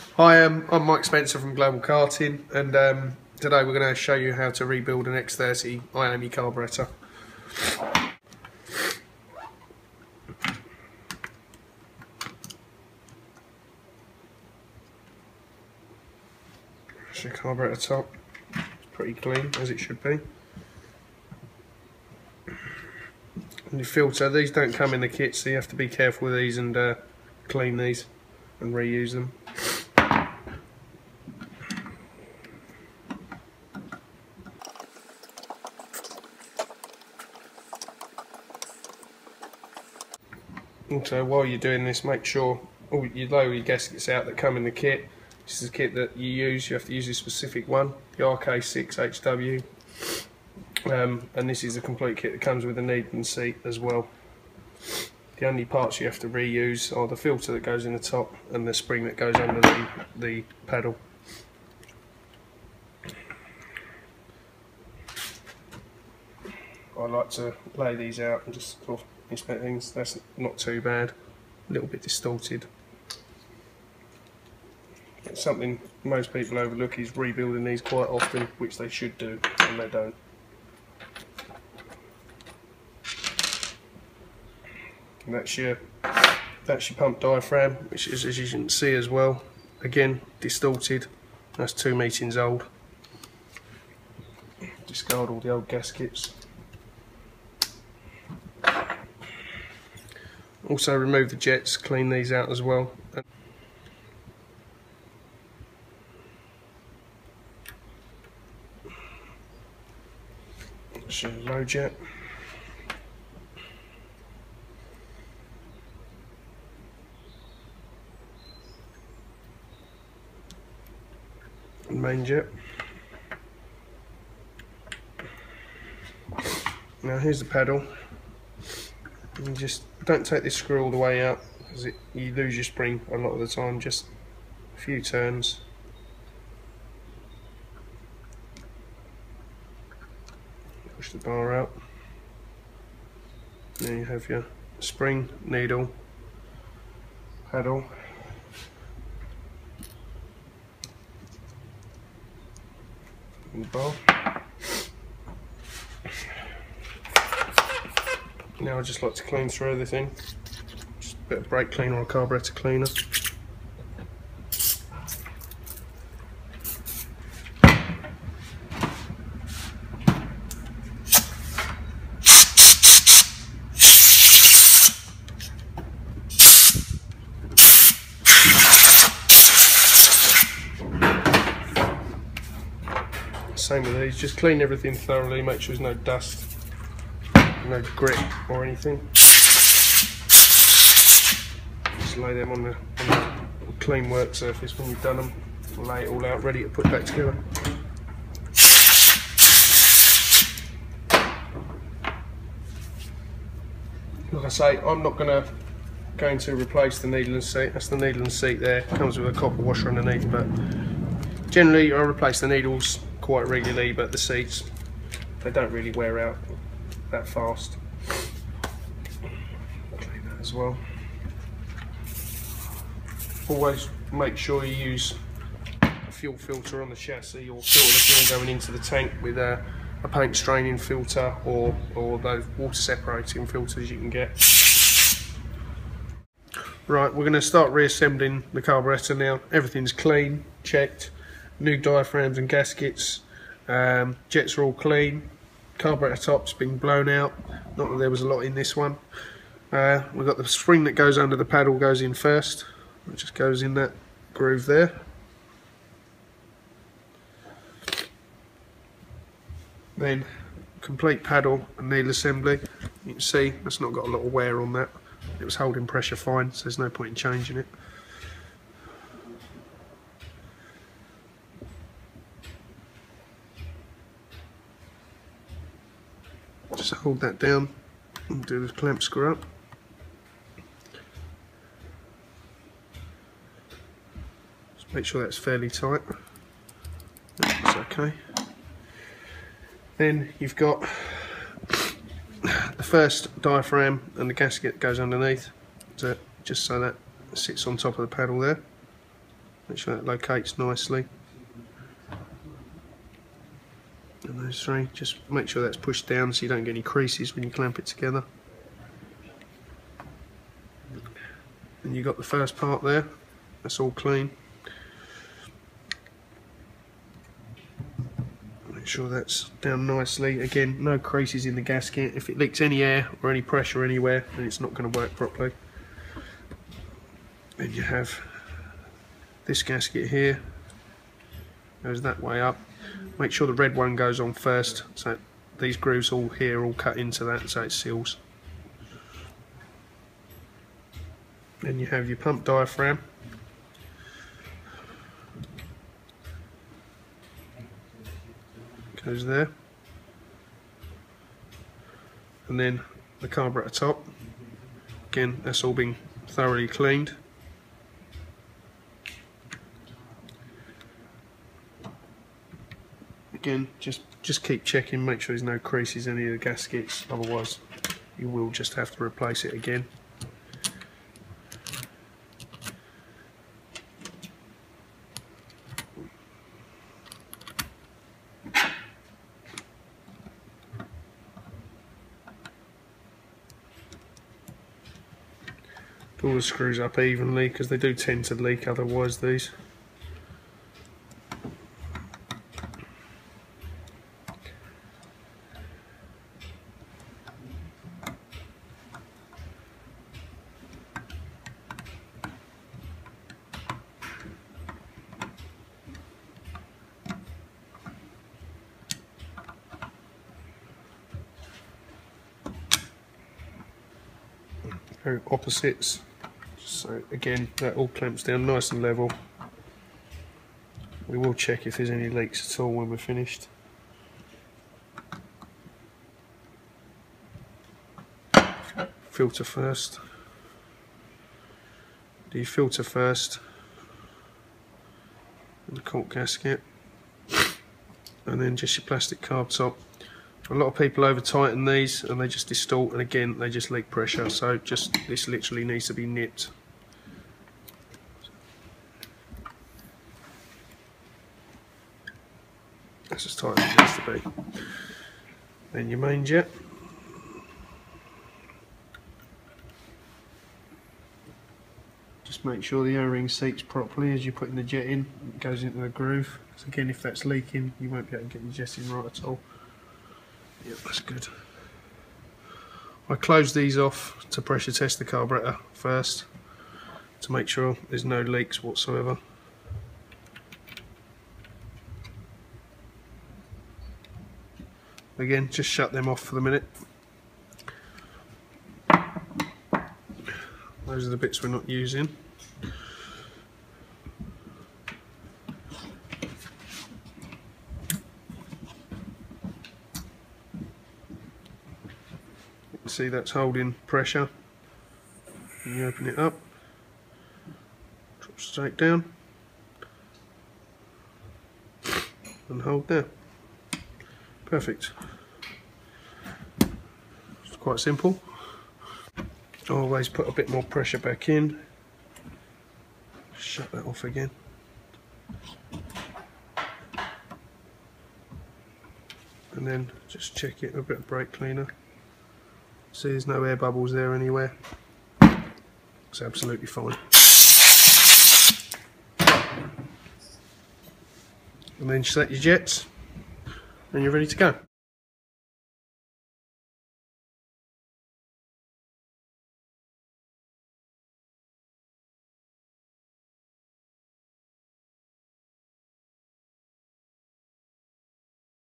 Hi, um, I'm Mike Spencer from Global Karting, and um, today we're going to show you how to rebuild an X30 IAME carburetor. That's your carburetor top. It's pretty clean, as it should be. And your filter, these don't come in the kit, so you have to be careful with these and uh, clean these and reuse them. Also, while you're doing this, make sure all your lower your gaskets out that come in the kit. This is a kit that you use. You have to use a specific one, the RK6HW. Um, and this is a complete kit that comes with a needle and seat as well. The only parts you have to reuse are the filter that goes in the top and the spring that goes under the, the pedal. I like to lay these out and just sort of inspect things. That's not too bad. A little bit distorted. It's something most people overlook is rebuilding these quite often, which they should do, and they don't. And that's your that's your pump diaphragm, which is as you can see as well. Again, distorted. That's two meetings old. Discard all the old gaskets. Also remove the jets, clean these out as well. Your low jet. Main jet. Now here's the pedal. You just don't take this screw all the way out because you lose your spring a lot of the time. Just a few turns. Push the bar out. There you have your spring, needle, pedal. And bar. Now I just like to clean through everything. Just a bit of brake cleaner or a carburetor cleaner. Same with these, just clean everything thoroughly, make sure there's no dust no grit or anything. Just lay them on the, on the clean work surface when you've done them. Lay it all out ready to put back together. Like I say, I'm not gonna going to replace the needle and seat. That's the needle and seat there. Comes with a copper washer underneath, but generally I replace the needles quite regularly, but the seats they don't really wear out that fast. Clean that as well. Always make sure you use a fuel filter on the chassis or filter the fuel going into the tank with a, a paint straining filter or, or those water separating filters you can get. Right, we're going to start reassembling the carburetor now. Everything's clean, checked, new diaphragms and gaskets, um, jets are all clean, carburetor top's been blown out. Not that there was a lot in this one. Uh, we've got the spring that goes under the paddle goes in first. It just goes in that groove there. Then complete paddle and needle assembly. You can see that's not got a lot of wear on that. It was holding pressure fine, so there's no point in changing it. Just hold that down and do the clamp screw up. Just make sure that's fairly tight. That's okay. Then you've got the first diaphragm and the gasket goes underneath, so just so that sits on top of the paddle there. Make sure that locates nicely. And those three, just make sure that's pushed down so you don't get any creases when you clamp it together. And you got the first part there, that's all clean. Make sure that's down nicely. Again, no creases in the gasket. If it leaks any air or any pressure anywhere, then it's not going to work properly. Then you have this gasket here, goes that way up. Make sure the red one goes on first, so these grooves all here all cut into that, so it seals. Then you have your pump diaphragm. Goes there. And then the carburetor top. Again, that's all been thoroughly cleaned. Again, just just keep checking, make sure there's no creases in any of the gaskets, otherwise you will just have to replace it again. Pull the screws up evenly because they do tend to leak otherwise these. Opposites. So again that all clamps down nice and level. We will check if there's any leaks at all when we're finished. Filter first. Do you filter first. In the cork gasket. And then just your plastic carb top a lot of people over tighten these and they just distort and again they just leak pressure. So just this literally needs to be nipped. That's as tight as it needs to be. Then your main jet. Just make sure the o-ring seats properly as you're putting the jet in. It goes into the groove. So again if that's leaking you won't be able to get your jet in right at all Yep, that's good. I close these off to pressure test the carburetor first to make sure there's no leaks whatsoever. Again, just shut them off for the minute. Those are the bits we're not using. See that's holding pressure. And you open it up, drop straight down, and hold there. Perfect. It's quite simple. Always put a bit more pressure back in. Shut that off again. And then just check it with a bit of brake cleaner. See there's no air bubbles there anywhere. It's absolutely fine. And then set your jets and you're ready to go.